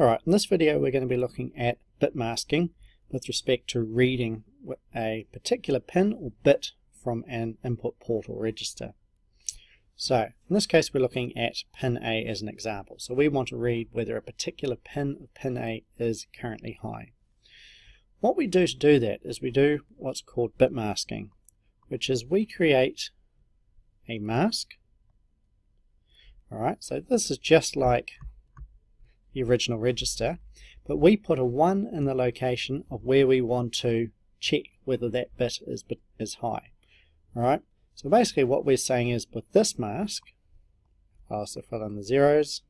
Alright, in this video we're going to be looking at bit masking with respect to reading a particular pin or bit from an input port or register. So, in this case we're looking at pin A as an example. So we want to read whether a particular pin of pin A is currently high. What we do to do that is we do what's called bit masking, which is we create a mask. Alright, so this is just like the original register, but we put a 1 in the location of where we want to check whether that bit is, is high. Alright, so basically what we're saying is with this mask, I'll also fill in the zeros,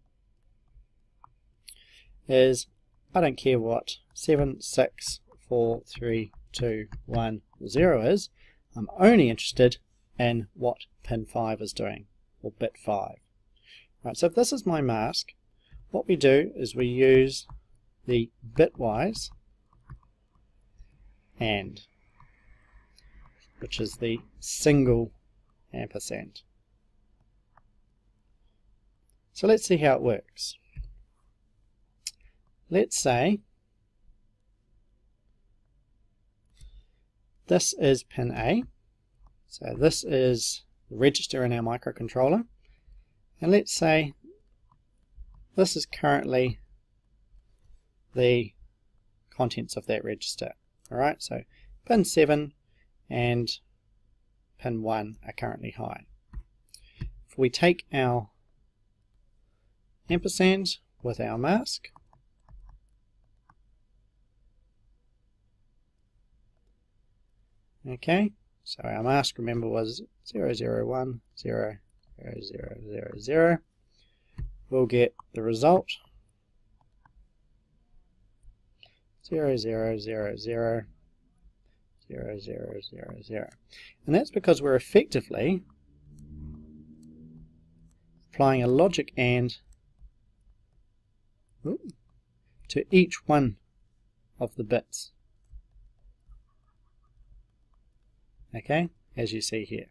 is I don't care what 7, 6, 4, 3, 2, 1, 0 is, I'm only interested in what pin 5 is doing, or bit 5. Right, so if this is my mask, what we do is we use the bitwise and which is the single ampersand. So let's see how it works. Let's say this is pin A. So this is the register in our microcontroller. And let's say this is currently the contents of that register. Alright, so pin 7 and pin 1 are currently high. If we take our ampersand with our mask, okay, so our mask remember was 0, 0, 1, 0, 0, 0, 0, 0 we'll get the result 0, 0, 0, 0, 0, 0, 0, 0. And that's because we're effectively applying a logic AND to each one of the bits. Okay, as you see here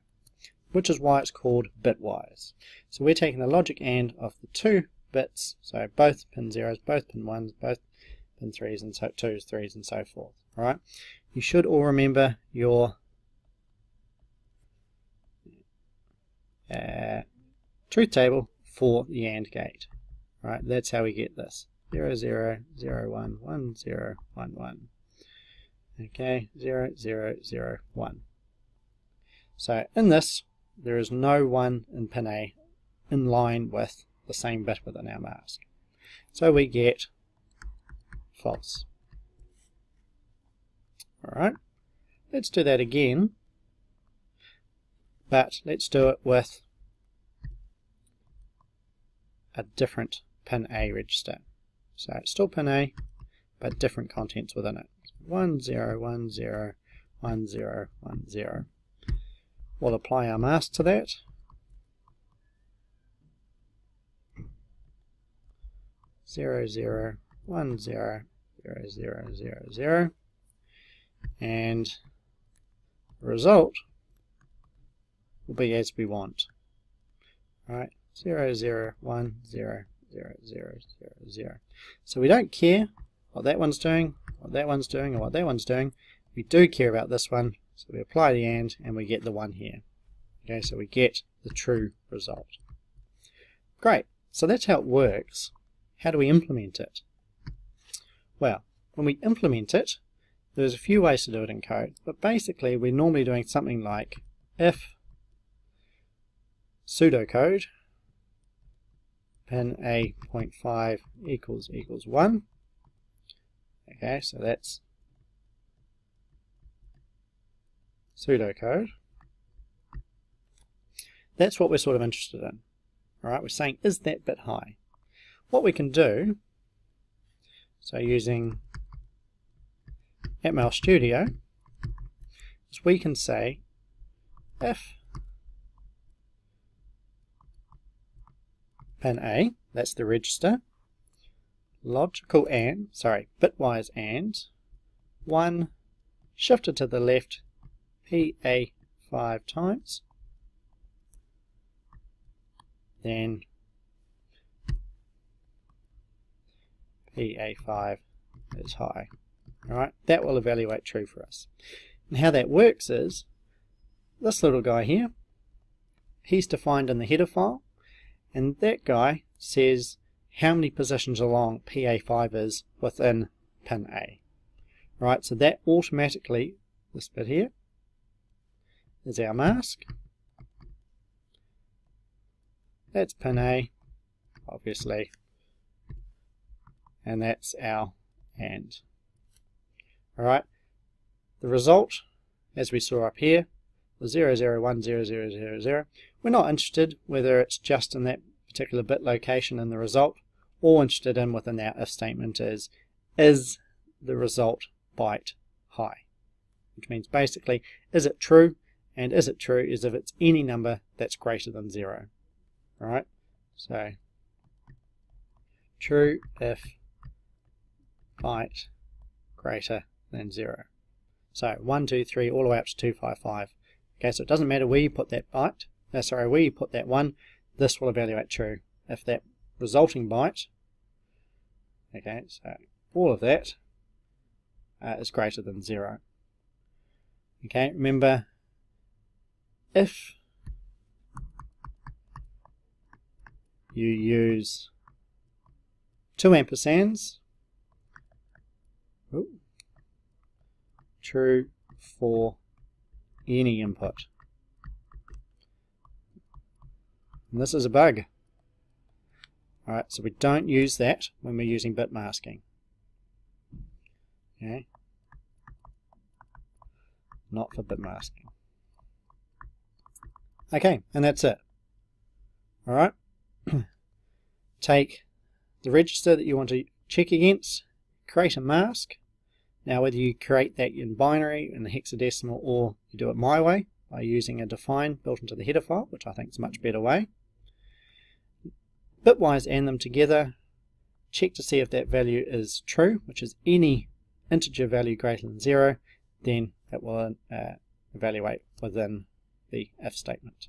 which is why it's called bitwise. So we're taking the logic AND of the two bits, so both pin zeros, both pin ones, both pin threes and so twos, threes and so forth. Alright. You should all remember your uh, truth table for the AND gate. Right, that's how we get this. 0, 0, 0, 1, 1, 0, 1, 1. Okay, 0, 0, 0, 1. So in this, there is no one in pin A in line with the same bit within our mask. So we get false. Alright, let's do that again, but let's do it with a different pin A register. So it's still pin A, but different contents within it. 1, 0, 1, 0, 1, 0, 1, 0. We'll apply our mask to that. Zero zero one zero zero zero zero zero and the result will be as we want. Right, zero zero one zero zero zero zero zero. So we don't care what that one's doing, what that one's doing, or what that one's doing. We do care about this one so we apply the AND and we get the 1 here. Okay, so we get the true result. Great, so that's how it works. How do we implement it? Well, when we implement it, there's a few ways to do it in code, but basically we're normally doing something like if pseudocode pin a.5 equals equals 1 okay so that's pseudocode. That's what we're sort of interested in. Alright, we're saying, is that bit high? What we can do, so using Atmel Studio, is we can say if pin A, that's the register, logical AND, sorry, bitwise AND, 1 shifted to the left PA five times. Then PA5 is high. Alright, that will evaluate true for us. And how that works is, this little guy here, he's defined in the header file, and that guy says how many positions along PA5 is within pin A. Right, so that automatically, this bit here, is our mask. That's pin A, obviously, and that's our AND. Alright, the result, as we saw up here, was 0010000. We're not interested whether it's just in that particular bit location in the result. All interested in within our if statement is, is the result byte high? Which means basically, is it true? And is it true is if it's any number that's greater than 0. Alright, so true if byte greater than 0. So 1, 2, 3, all the way up to 255. Okay, so it doesn't matter where you put that byte, uh, sorry, where you put that 1, this will evaluate true. If that resulting byte, okay, so all of that uh, is greater than 0. Okay, remember, if you use two ampersands, true for any input. And this is a bug. Alright, so we don't use that when we're using bit masking. Okay. Not for bit masking. Okay, and that's it. Alright. Take the register that you want to check against, create a mask, now whether you create that in binary, in the hexadecimal, or you do it my way, by using a define built into the header file, which I think is a much better way. Bitwise AND them together, check to see if that value is true, which is any integer value greater than 0, then it will uh, evaluate within the if statement.